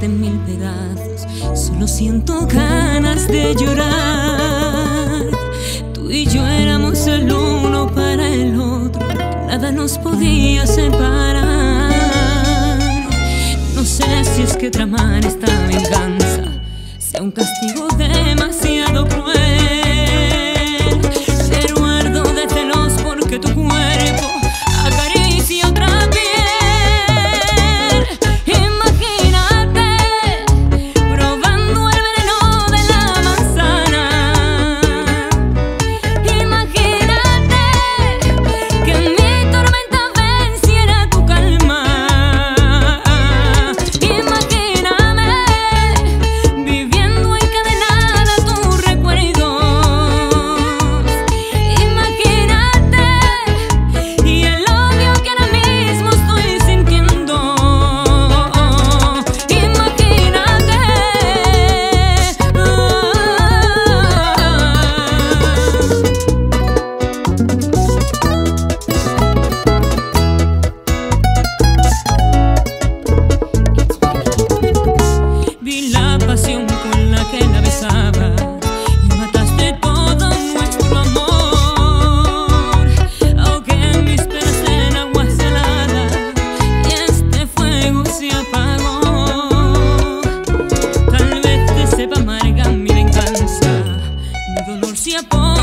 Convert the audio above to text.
en mil pedazos. Solo siento ganas de llorar. Tú y yo éramos el uno para el otro. Nada nos podía separar. me